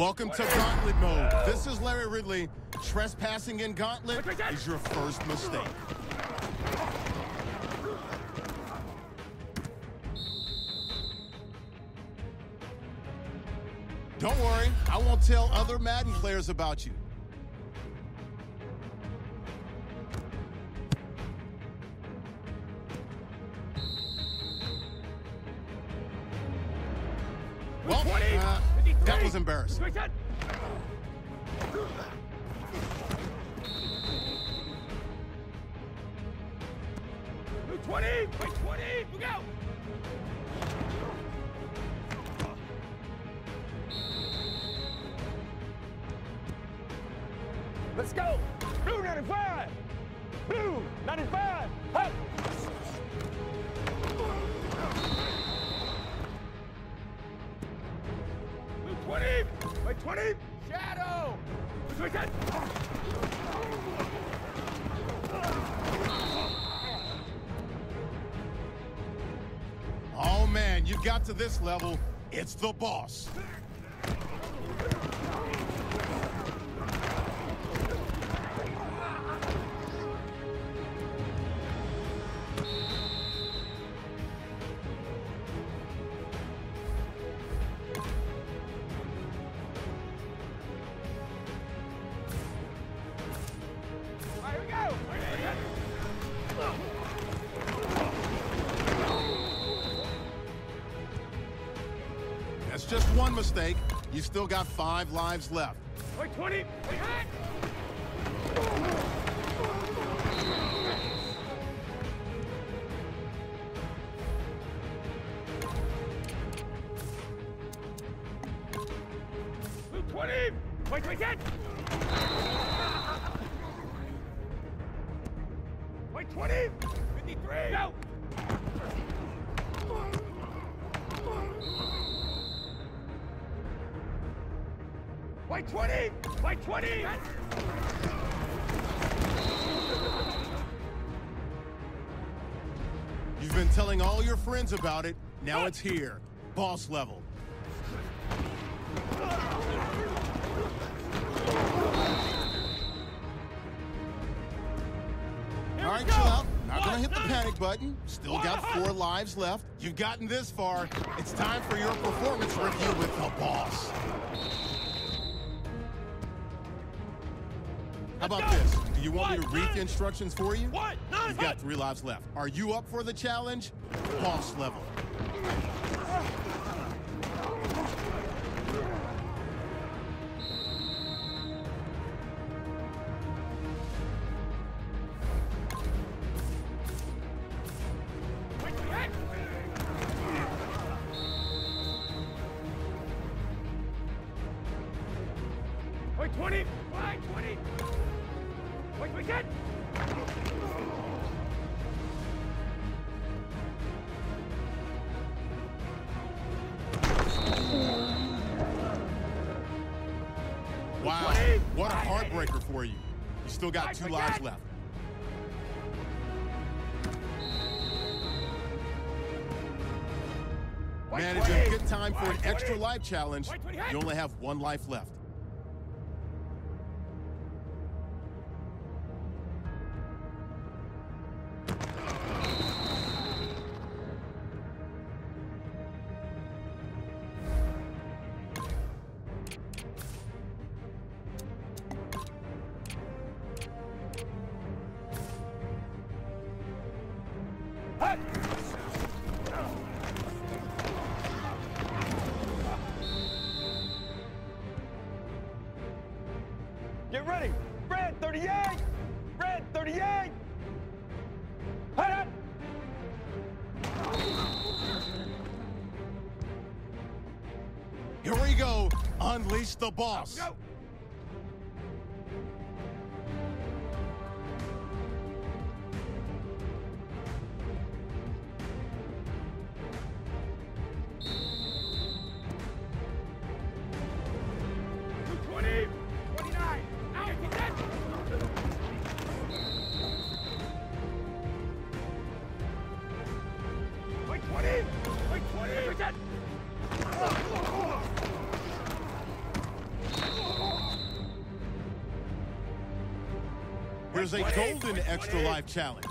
Welcome to Gauntlet Mode. This is Larry Ridley. Trespassing in Gauntlet is your first mistake. Don't worry, I won't tell other Madden players about you. Well, uh, that was embarrassing. 20! Wait, 20! Look out! Let's go! Blue 95! Blue 95! Up! 20! Shadow! Oh man, you got to this level, it's the boss. Just one mistake. You still got five lives left. Wait, 20! Wait, hot! 20! Wait, wait, get! Wait, 20! 53! Go! Wait, 20! Wait, 20! You've been telling all your friends about it. Now it's here. Boss level. All right, chill out. Not gonna hit the panic button. Still got four lives left. You've gotten this far. It's time for your performance review with the boss. How about this? Do you want me to read the instructions for you? One, nine, You've got three lives left. Are you up for the challenge? Boss level. Wait, 20! Wait, 20! Wait, wait, get! Wow. What a heartbreaker for you. You still got two lives left. Wait, Manage a good time for an extra life challenge. Wait, 20, hey. You only have one life left. Here we go. Unleash the boss. Go! There's a golden extra life challenge.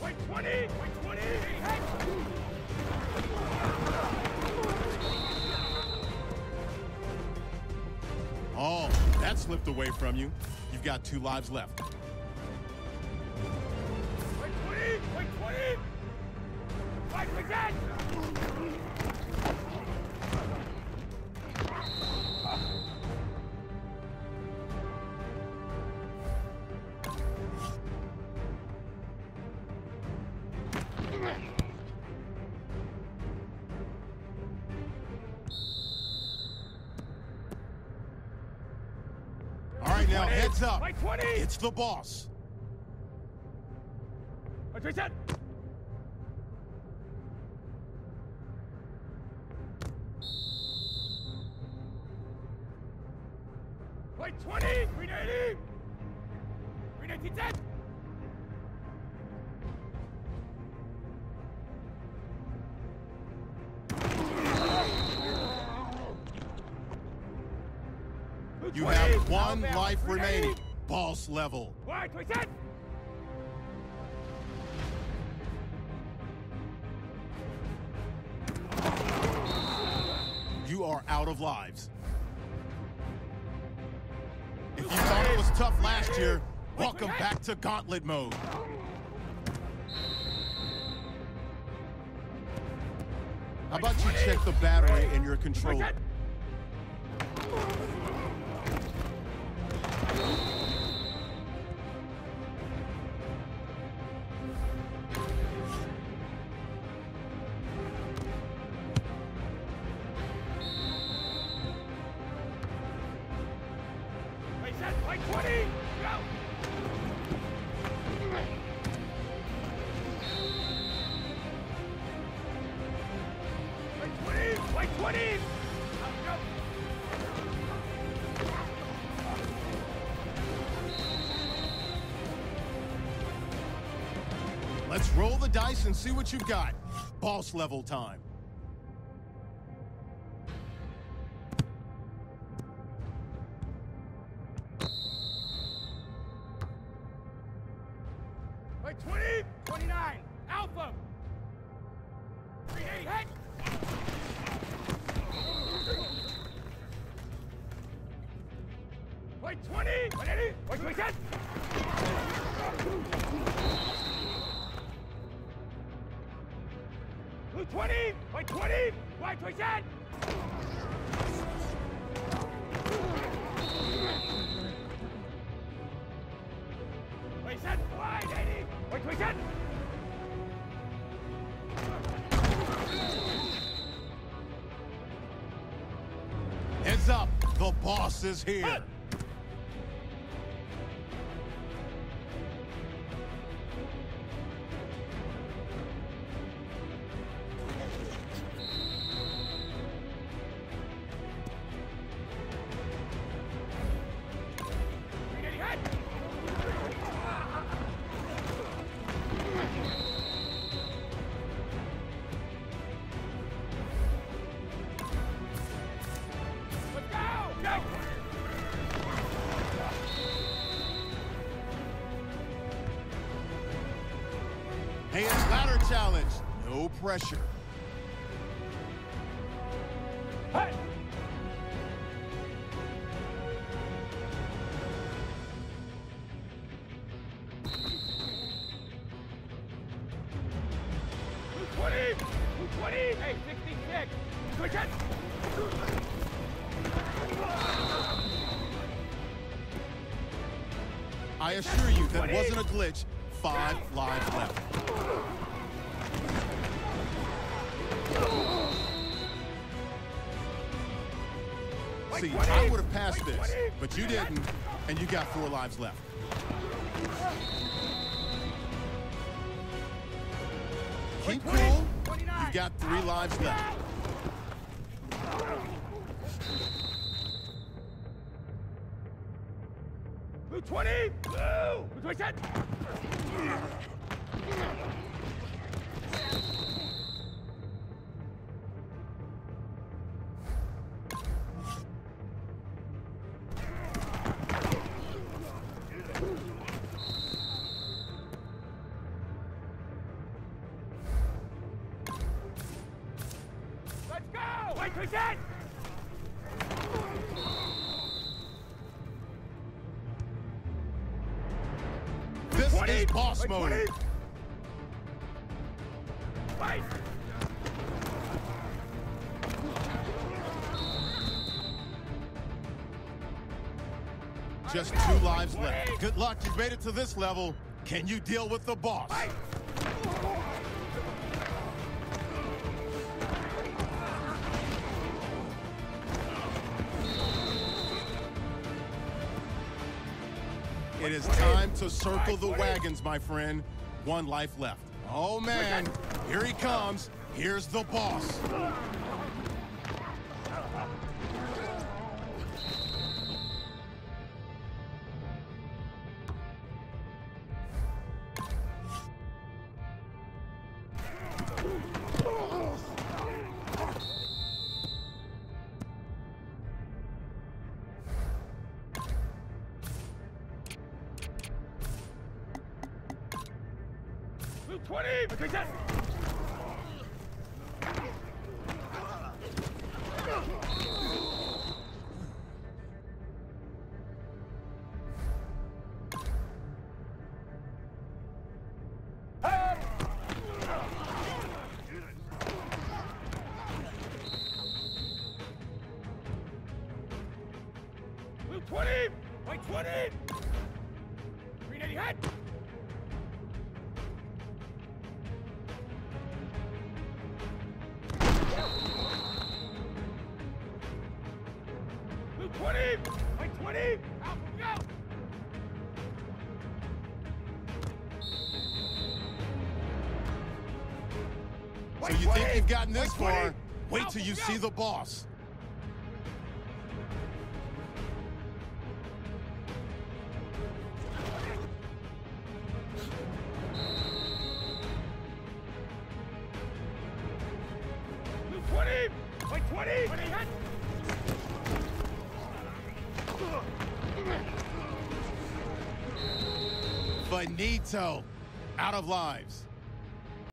Wait, 20! Slipped away from you. You've got two lives left. Now heads up. Wait, 20! It's the boss. Wait, wait, that! Wait, 20! You have one life remaining. Boss level. You are out of lives. If you thought it was tough last year, welcome back to Gauntlet mode. How about you check the battery in your controller? Wait, that! Wait, 20! the dice and see what you've got. Boss level time. Wait 20, 29, Alpha! 38, head! By 20, 180, 127! Plus 20 20 Moins 20 20 20 Heads up! The boss is here! Challenge. No pressure. Hey! 20! 20! Hey, 66! Quick hit! I assure you that wasn't a glitch. Five lives left. see, I would have passed this, but you didn't, and you got four lives left. Keep cool. You've got three lives left. Blue 20! Blue 27! This is boss mode. 20! Wait! Just two lives left. Good luck, you've made it to this level. Can you deal with the boss? Wait! It is time to circle the wagons, my friend. One life left. Oh man, here he comes. Here's the boss. 20! Blue 20! White 20! Out, go! So you think you've gotten this far? Wait till you see the boss. Finito. Out of lives.